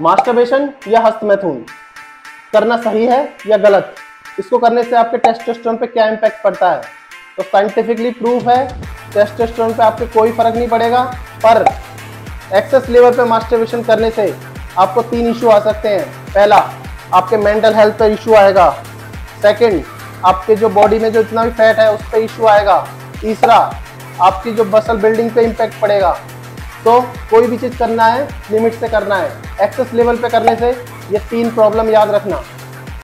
Masturbation या हस्तमैथुन? करना सही है या गलत? इसको करने से आपके टेस्टोस्टेरोन पे क्या इम्पैक्ट पड़ता है? तो साइंटिफिकली प्रूफ है टेस्टोस्टेरोन पे आपके कोई फ़र्क नहीं पड़ेगा, पर एक्सेस लेवल पे मास्टरबेशन करने से आपको तीन इशू आ सकते हैं। पहला, आपके मेंटल हेल्थ पे इशू आएगा। सेकंड आपके जो बॉडी में जो इतना भी फैट है, उस पर इशू आएगा। तीसरा, आपकी जो बसल बिल्डिंग पे इम्पैक्ट पड़ेगा। तो कोई भी चीज़ करना है लिमिट से करना है। एक्सेस लेवल पे करने से ये तीन प्रॉब्लम याद रखना।